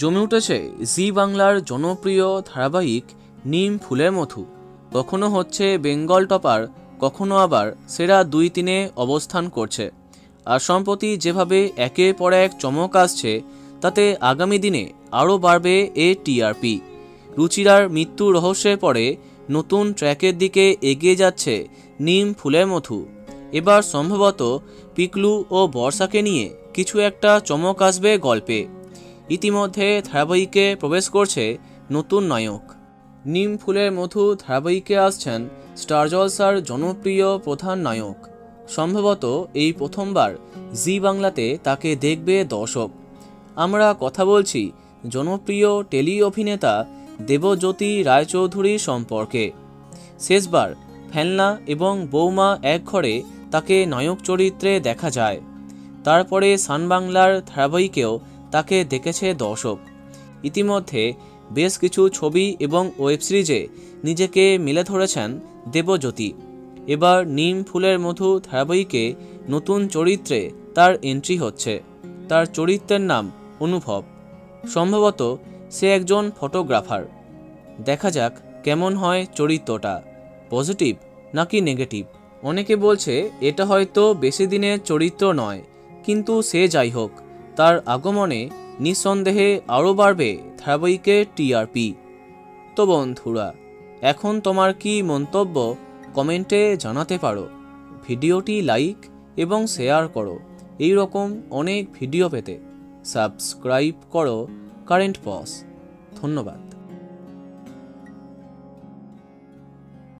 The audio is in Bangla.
জমে উঠেছে জি বাংলার জনপ্রিয় ধারাবাহিক নিম ফুলের মধু। কখনো হচ্ছে বেঙ্গল টপার, কখনো আবার সেরা দুই তিনে অবস্থান করছে। আর সম্প্রতি যেভাবে একের পর এক চমক আসছে, তাতে আগামী দিনে আরও বাড়বে এ টিআরপি রুচিরার মৃত্যু রহস্যের পরে নতুন ট্র্যাকের দিকে এগিয়ে যাচ্ছে নিম ফুলের মধু। এবার সম্ভবত পিকলু ও বর্ষাকে নিয়ে কিছু একটা চমক আসবে গল্পে। ইতিমধ্যে ধারাবাহিকে প্রবেশ করছে নতুন নায়ক। নিম ফুলের মধু ধারাবাহিকে আসছেন স্টার জলসার জনপ্রিয় প্রধান নায়ক। সম্ভবত এই প্রথমবার জি বাংলাতে তাকে দেখবে দর্শক। আমরা কথা বলছি জনপ্রিয় টেলি অভিনেতা দেবজ্যোতি রায়চৌধুরী সম্পর্কে। শেষবার ফেলনা এবং বৌমা এক ঘরে তাকে নায়ক চরিত্রে দেখা যায়। তারপরে সান বাংলার ধারাবাহিকেও তাকে দেখেছে দর্শক। ইতিমধ্যে বেশ কিছু ছবি এবং ওয়েব সিরিজে নিজেকে মিলে ধরেছেন দেবজ্যোতি। এবার নিম ফুলের মধু ধারাবাহিকে নতুন চরিত্রে তার এন্ট্রি হচ্ছে। তার চরিত্রের নাম অনুভব। সম্ভবত সে একজন ফটোগ্রাফার দেখা যাক কেমন হয় চরিত্রটা। পজিটিভ নাকি নেগেটিভ অনেকে বলছে এটা হয়তো বেশি দিনের চরিত্র নয়, কিন্তু সে যাই হোক। তার আগমনে নিঃসন্দেহে আরও বাড়বে ধারাবাহিকের টিআরপি তো বন্ধুরা, এখন তোমার কি মন্তব্য কমেন্টে জানাতে পারো। ভিডিওটি লাইক এবং শেয়ার করো। এই রকম অনেক ভিডিও পেতে সাবস্ক্রাইব করো কারেন্ট পস। ধন্যবাদ।